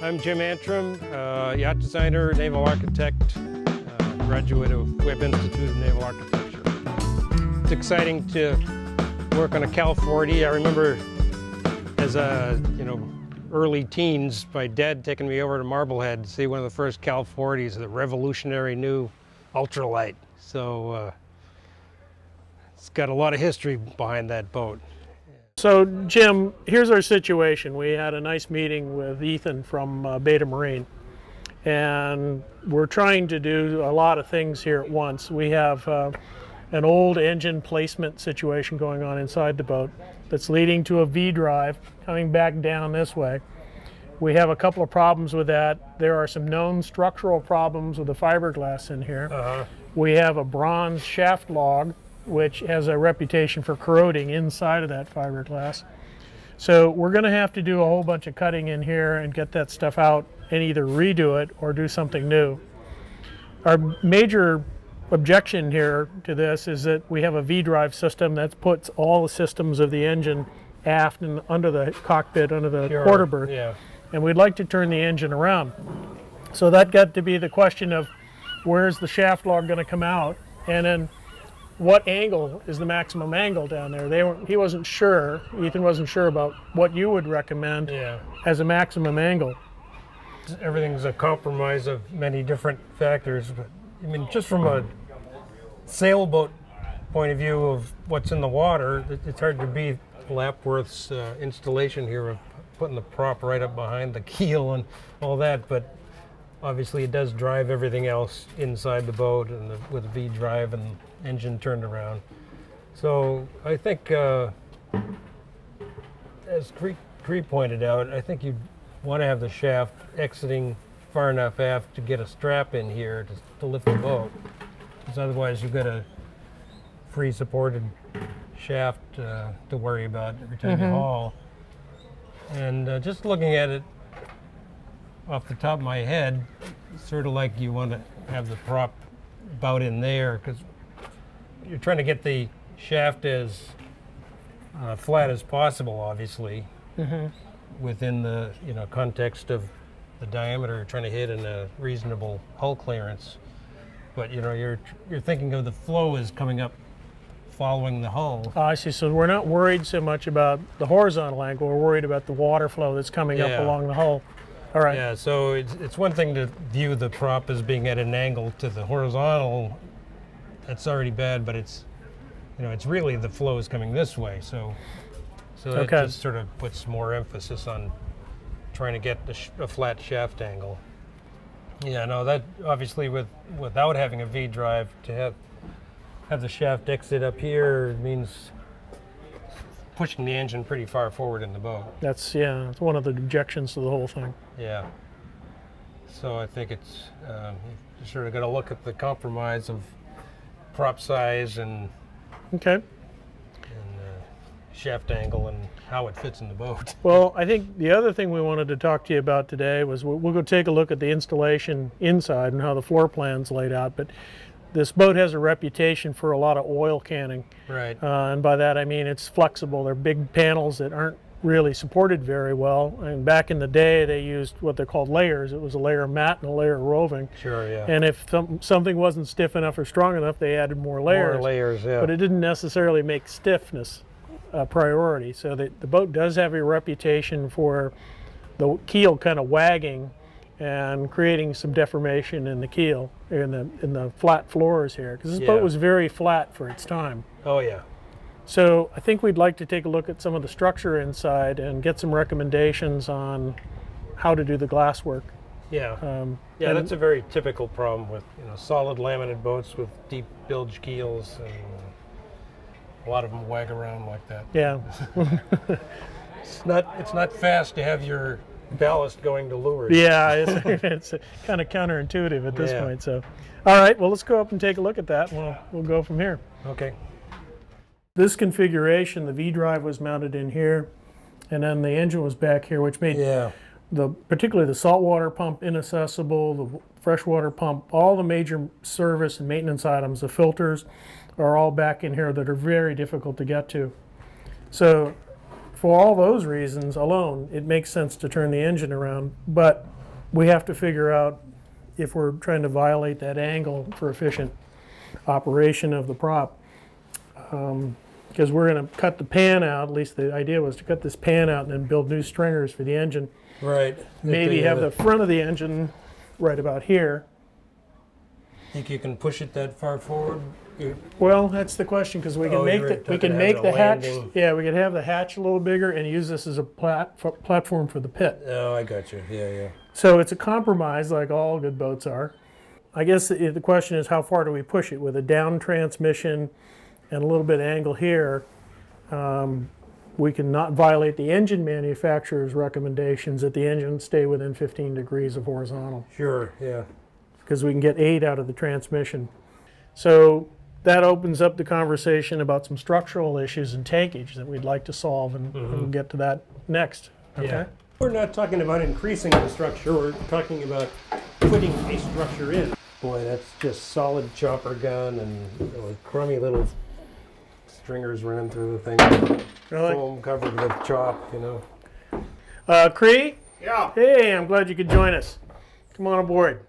I'm Jim Antrim, uh, yacht designer, naval architect, uh, graduate of Webb Institute of Naval Architecture. It's exciting to work on a Cal 40. I remember as a, you know, early teens, my dad taking me over to Marblehead to see one of the first Cal 40s, the revolutionary new ultralight. So uh, it's got a lot of history behind that boat. So, Jim, here's our situation. We had a nice meeting with Ethan from uh, Beta Marine, and we're trying to do a lot of things here at once. We have uh, an old engine placement situation going on inside the boat that's leading to a V drive coming back down this way. We have a couple of problems with that. There are some known structural problems with the fiberglass in here. Uh-huh. We have a bronze shaft log which has a reputation for corroding inside of that fiberglass. So we're going to have to do a whole bunch of cutting in here and get that stuff out and either redo it or do something new. Our major objection here to this is that we have a V-drive system that puts all the systems of the engine aft and under the cockpit, under the Sure, quarter berth, Yeah. and we'd like to turn the engine around. So that got to be the question of where's the shaft log going to come out, and then what angle is the maximum angle down there? They were, he wasn't sure. Ethan wasn't sure about what you would recommend Yeah. as a maximum angle. everything's a compromise of many different factors. But I mean, just from a sailboat point of view of what's in the water, it- it's hard to beat Lapworth's uh, installation here of putting the prop right up behind the keel and all that. But obviously, it does drive everything else inside the boat and the, with the V drive and engine turned around. So I think, uh, as Cree, Cree pointed out, I think you want to have the shaft exiting far enough aft to get a strap in here to, to lift the boat. Because otherwise, you've got a free supported shaft uh, to worry about every time you haul. And uh, just looking at it off the top of my head, sort of like you want to have the prop about in there because you're trying to get the shaft as uh, flat as possible, obviously, within the you know context of the diameter you're trying to hit and a reasonable hull clearance. But you know you're you're thinking of the flow is coming up following the hull. Oh, I see. So we're not worried so much about the horizontal angle. We're worried about the water flow that's coming Yeah. up along the hull. All right. Yeah, so it's, it's one thing to view the prop as being at an angle to the horizontal. That's already bad, but it's, you know, it's really the flow is coming this way. So, so that Okay. just sort of puts more emphasis on trying to get the sh- a flat shaft angle. Yeah, no, that obviously with without having a V drive to have have the shaft exit up here means pushing the engine pretty far forward in the boat. That's yeah. That's one of the objections to the whole thing. Yeah. So I think it's um, you sort of got to look at the compromise of prop size and, Okay. and uh, shaft angle and how it fits in the boat. Well, I think the other thing we wanted to talk to you about today was we'll, we'll go take a look at the installation inside and how the floor plan's laid out. But this boat has a reputation for a lot of oil canning, Right. uh, and by that I mean it's flexible. They're big panels that aren't really supported very well. And back in the day, they used what they're called layers. It was a layer of mat and a layer of roving. Sure. Yeah. And if some, something wasn't stiff enough or strong enough, they added more layers. More layers. Yeah. but it didn't necessarily make stiffness a priority. So the, the boat does have a reputation for the keel kind of wagging and creating some deformation in the keel in the in the flat floors here because this Yeah. boat was very flat for its time. oh yeah. So I think we'd like to take a look at some of the structure inside and get some recommendations on how to do the glass work. Yeah. Um, yeah. That's a very typical problem with you know solid laminate boats with deep bilge keels and a lot of them wag around like that. yeah. It's not. It's not fast to have your ballast going to leeward. Yeah, it's, it's kind of counterintuitive at this Yeah. point. So, all right, well, let's go up and take a look at that. and We'll we'll go from here. Okay. This configuration, the V drive was mounted in here, and then the engine was back here, which made Yeah. the particularly the saltwater pump inaccessible, the freshwater pump, all the major service and maintenance items, the filters, are all back in here that are very difficult to get to. So for all those reasons alone, it makes sense to turn the engine around. But we have to figure out if we're trying to violate that angle for efficient operation of the prop. Um, Because we're going to cut the pan out, at least the idea was to cut this pan out and then build new stringers for the engine. Right. Maybe have uh, the front of the engine right about here. Think you can push it that far forward? Well, that's the question, because we can Oh, make the, we can make the hatch, landing. yeah, we could have the hatch a little bigger and use this as a plat, f- platform for the pit. Oh, I got you. Yeah, yeah. So it's a compromise, like all good boats are. I guess the question is, how far do we push it with a down transmission and a little bit of angle here? Um, we can not violate the engine manufacturer's recommendations that the engine stay within 15 degrees of horizontal Sure. Yeah. because we can get eight out of the transmission. So that opens up the conversation about some structural issues and tankage that we'd like to solve, and we'll get to that next. Okay. Yeah. We're not talking about increasing the structure. We're talking about putting a structure in. Boy, that's just solid chopper gun and you know, crummy little stringers running through the thing. Really? Foam covered with chop, you know. Uh, Cree? Yeah. Hey, I'm glad you could join us. Come on aboard.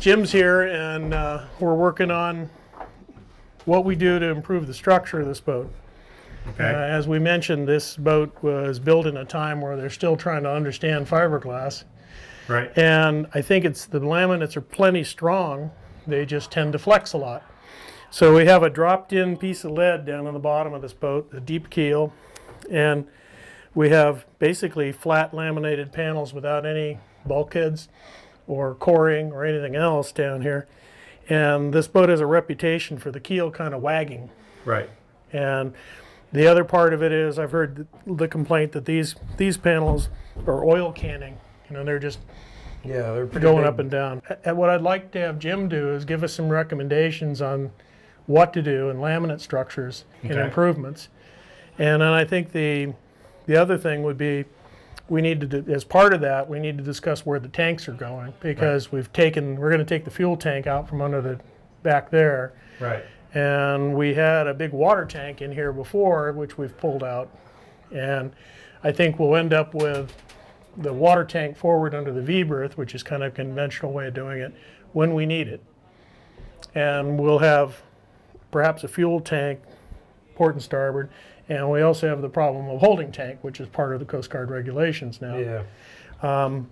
Jim's here, and uh, we're working on what we do to improve the structure of this boat. Uh, Okay. as we mentioned, this boat was built in a time where they're still trying to understand fiberglass. right. And I think it's the laminates are plenty strong. They just tend to flex a lot. So we have a dropped-in piece of lead down on the bottom of this boat, a deep keel, and we have basically flat laminated panels without any bulkheads or coring or anything else down here. And this boat has a reputation for the keel kind of wagging. Right. And the other part of it is I've heard the- complaint that these these panels are oil canning. You know, they're just Yeah, they're going big. up and down. And what I'd like to have Jim do is give us some recommendations on what to do in laminate structures and improvements. And then I think the the other thing would be we need to do, as part of that we need to discuss where the tanks are going because we've taken we're going to take the fuel tank out from under the back there Right. and we had a big water tank in here before, which we've pulled out. And I think we'll end up with the water tank forward under the V-berth, which is kind of a conventional way of doing it, when we need it. And we'll have perhaps a fuel tank, port and starboard, and we also have the problem of holding tank, which is part of the Coast Guard regulations now. Yeah. Um,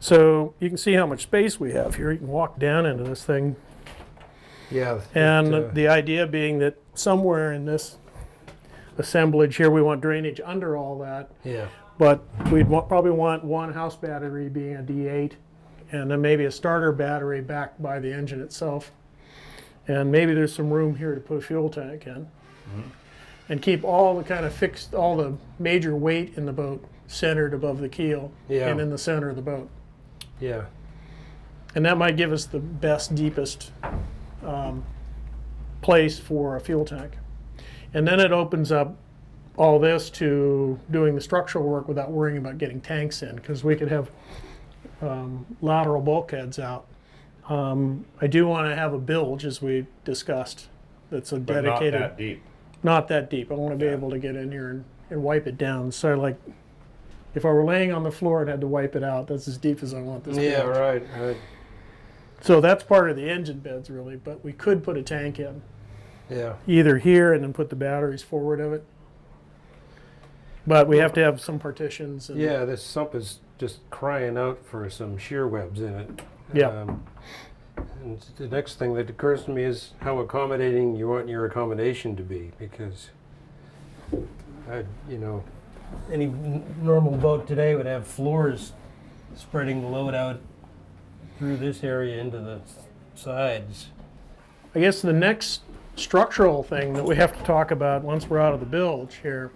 So you can see how much space we have here. You can walk down into this thing Yeah. And it, uh, the idea being that somewhere in this assemblage here, we want drainage under all that, yeah. but we'd probably want one house battery being a D8, and then maybe a starter battery back by the engine itself. And maybe there's some room here to put a fuel tank in. And keep all the kind of fixed, all the major weight in the boat centered above the keel Yeah. and in the center of the boat. Yeah. And that might give us the best, deepest um, place for a fuel tank. And then it opens up all this to doing the structural work without worrying about getting tanks in, because we could have um, lateral bulkheads out. Um, I do want to have a bilge, as we discussed, that's a But not dedicated, that deep. not that deep. I want to be Yeah. able to get in here and, and wipe it down. So like, if I were laying on the floor and had to wipe it out, that's as deep as I want this. Yeah. bilge. Right. Right. So that's part of the engine beds really, but we could put a tank in Yeah. either here and then put the batteries forward of it. But we have to have some partitions. And, Yeah. This sump is just crying out for some shear webs in it. Yeah. Um, and the next thing that occurs to me is how accommodating you want your accommodation to be, because, I, you know, any normal boat today would have floors spreading the load out through this area into the sides. I guess the next structural thing that we have to talk about once we're out of the bilge here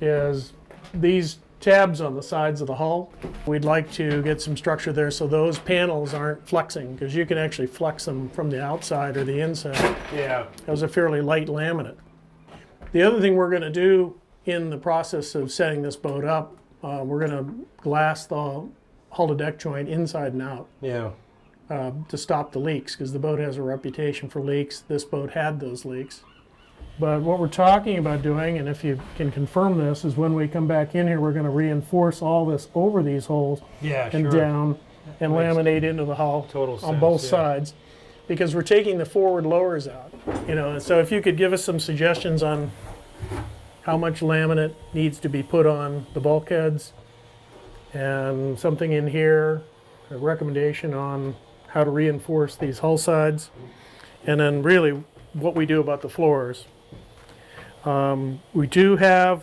is these tabs on the sides of the hull. We'd like to get some structure there so those panels aren't flexing because you can actually flex them from the outside or the inside. Yeah. That was a fairly light laminate. The other thing we're going to do in the process of setting this boat up, uh, we're going to glass the hull to deck joint inside and out Yeah. uh, to stop the leaks because the boat has a reputation for leaks. This boat had those leaks. But what we're talking about doing, and if you can confirm this, is when we come back in here, we're gonna reinforce all this over these holes Yeah, and sure. down and Makes laminate into the hull total on sense, both yeah. sides. Because we're taking the forward lowers out, you know, and so if you could give us some suggestions on how much laminate needs to be put on the bulkheads and something in here, a recommendation on how to reinforce these hull sides, and then really what we do about the floors. Um, we do have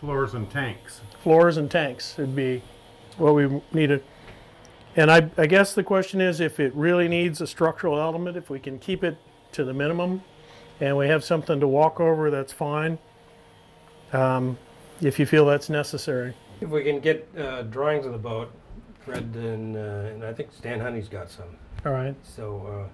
Floors and tanks. floors and tanks would be what we needed. And I, I guess the question is if it really needs a structural element, if we can keep it to the minimum and we have something to walk over, that's fine. Um, if you feel that's necessary. If we can get uh, drawings of the boat, Fred and, uh, and I think Stan Honey's got some. All right. So uh,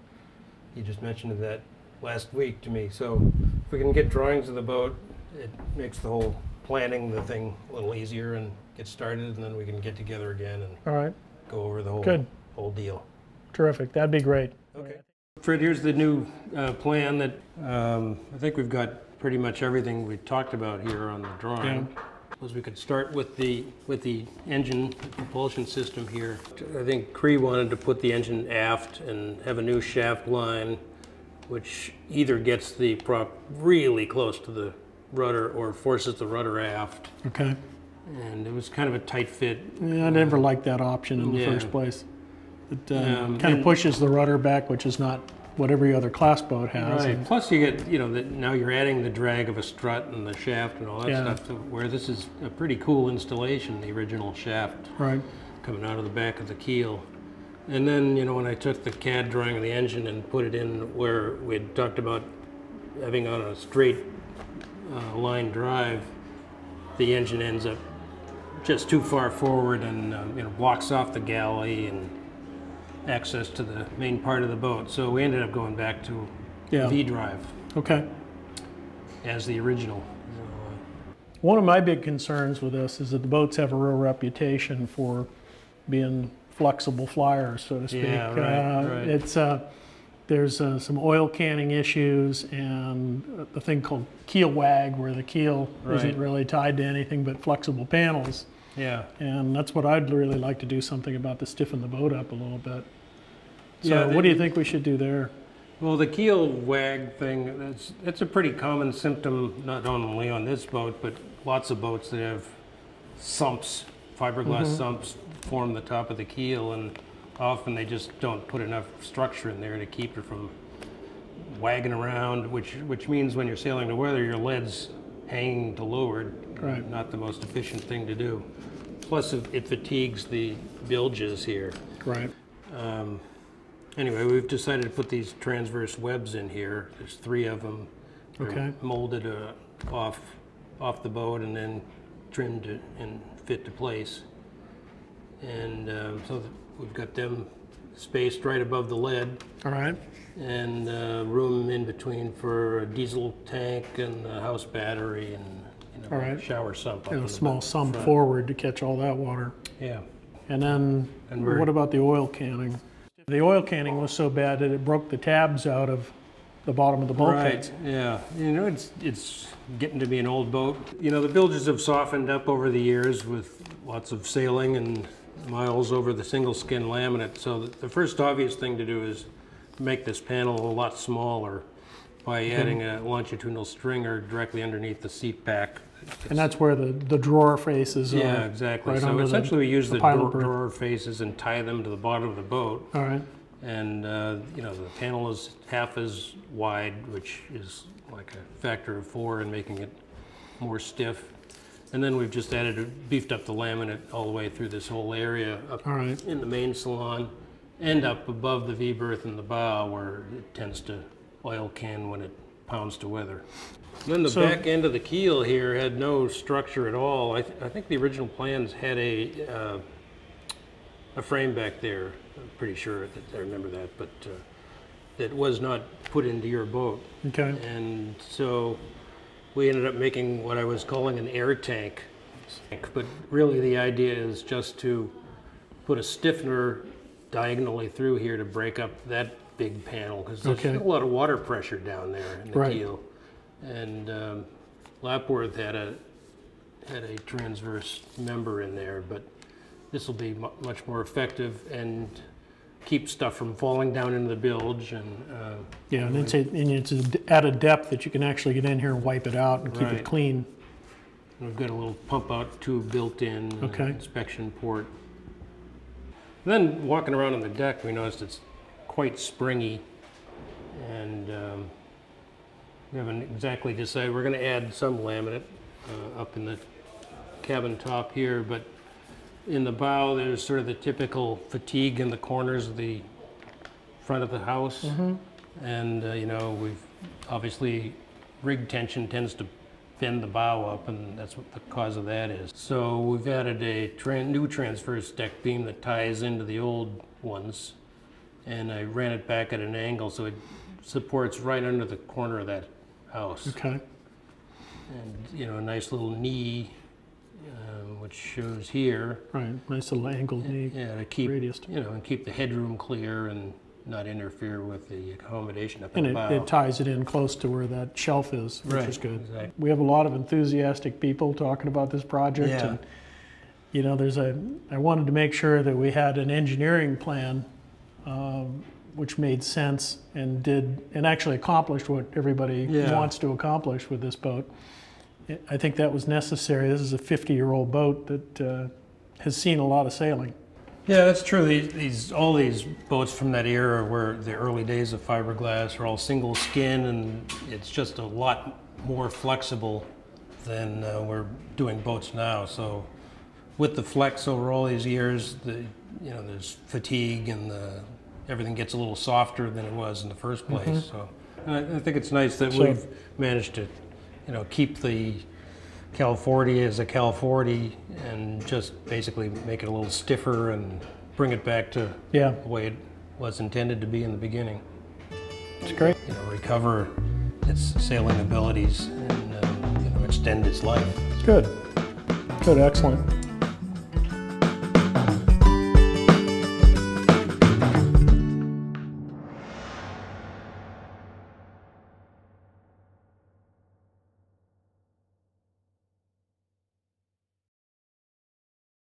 he just mentioned that last week to me. So if we can get drawings of the boat, it makes the whole planning the thing a little easier and get started, and then we can get together again and All right. go over the whole Good. whole deal. Terrific. That'd be great. Okay. Fred, here's the new uh, plan that um, I think we've got pretty much everything we talked about here on the drawing. Was we could start with the with the engine propulsion system here. I think Cree wanted to put the engine aft and have a new shaft line, which either gets the prop really close to the rudder or forces the rudder aft. Okay. And it was kind of a tight fit. Yeah, I never liked that option in the Yeah. first place. It uh, Um, kind of pushes the rudder back, which is not what every other class boat has. Right. Plus, you get you know that now you're adding the drag of a strut and the shaft and all that Yeah. stuff. To where this is a pretty cool installation, the original shaft Right. coming out of the back of the keel. And then you know when I took the CAD drawing of the engine and put it in where we had talked about having on a straight uh, line drive, the engine ends up just too far forward and uh, you know blocks off the galley and access to the main part of the boat. So we ended up going back to Yeah. V drive Okay. as the original. One of my big concerns with this is that the boats have a real reputation for being flexible flyers, so to speak. Yeah, right, Uh, right. It's uh, there's uh, some oil canning issues and the thing called keel wag, where the keel Right. isn't really tied to anything but flexible panels. Yeah. And that's what I'd really like to do something about to stiffen the boat up a little bit. So, Yeah, what do you think we should do there? Well, the keel wag thing, that's, it's a pretty common symptom, not only on this boat, but lots of boats that have sumps, fiberglass sumps form the top of the keel, and often they just don't put enough structure in there to keep it from wagging around, which, which means when you're sailing to weather, your lead's hanging to leeward. Right. Not the most efficient thing to do. Plus, it it fatigues the bilges here. Right. Um, Anyway, we've decided to put these transverse webs in here. There's three of them. They're Okay. Molded uh, off, off the boat and then trimmed and fit to place. And um, so we've got them spaced right above the lead All right. and uh, room in between for a diesel tank and a house battery and, you know, All right. shower sump. And a small sump front. forward to catch all that water. Yeah. And then, And what about the oil canning? The oil canning was so bad that it broke the tabs out of the bottom of the bulkheads. Right, yeah. You know, it's, it's getting to be an old boat. You know, the bilges have softened up over the years with lots of sailing and miles over the single skin laminate. So the the first obvious thing to do is make this panel a lot smaller by adding a longitudinal stringer directly underneath the seat back. And that's where the, the drawer faces are. Yeah, exactly. right So under the- essentially we use the the drawer faces and tie them to the bottom of the boat. All right. And, uh, you know, the panel is half as wide, which is like a factor of four in making it more stiff. And then we've just added, beefed up the laminate all the way through this whole area up right. in the main salon and up above the V-berth in the bow where it tends to oil can when it pounds to weather. Then the So- back end of the keel here had no structure at all. I, th- I think the original plans had a, uh, a frame back there. I'm pretty sure that I remember that, but uh, that was not put into your boat. Okay. And so we ended up making what I was calling an air tank. But really, the idea is just to put a stiffener diagonally through here to break up that big panel because there's Okay. a lot of water pressure down there in the Right. keel. And um, Lapworth had a, had a transverse member in there, but this will be mu- much more effective and keep stuff from falling down into the bilge and, uh, Yeah, and it's, a- and it's at a depth that you can actually get in here and wipe it out and keep Right. it clean. we've got a little pump out tube built in, an Okay. inspection port. Then walking around on the deck, we noticed it's quite springy and um, we haven't exactly decided, we're gonna add some laminate uh, up in the cabin top here, but in the bow, there's sort of the typical fatigue in the corners of the front of the house. And, uh, you know, we've, obviously, rig tension tends to bend the bow up, and that's what the cause of that is. So we've added a tran- new transverse deck beam that ties into the old ones, and I ran it back at an angle so it supports right under the corner of that house. Okay, And, you know, a nice little knee, um, which shows here. right, nice little angled knee Yeah, to keep, radius. you know, and keep the headroom clear and not interfere with the accommodation up in And the it, bow. it ties it in close to where that shelf is, which Right, is good. exactly. We have a lot of enthusiastic people talking about this project Yeah. and, you know, there's a, I wanted to make sure that we had an engineering plan, um, which made sense and did, and actually accomplished what everybody Yeah. wants to accomplish with this boat. I- think that was necessary. This is a 50-year-old boat that uh, has seen a lot of sailing. Yeah, that's true. These, these, all these boats from that era were the early days of fiberglass are all single skin and it's just a lot more flexible than uh, we're doing boats now. So with the flex over all these years, the, you know, there's fatigue and the, everything gets a little softer than it was in the first place. So and I, I think it's nice that So- we've managed to, you know, keep the Cal 40 as a Cal 40 and just basically make it a little stiffer and bring it back to Yeah, the way it was intended to be in the beginning. it's great. You know, recover its sailing abilities and um, you know, extend its life. It's good. Good, excellent.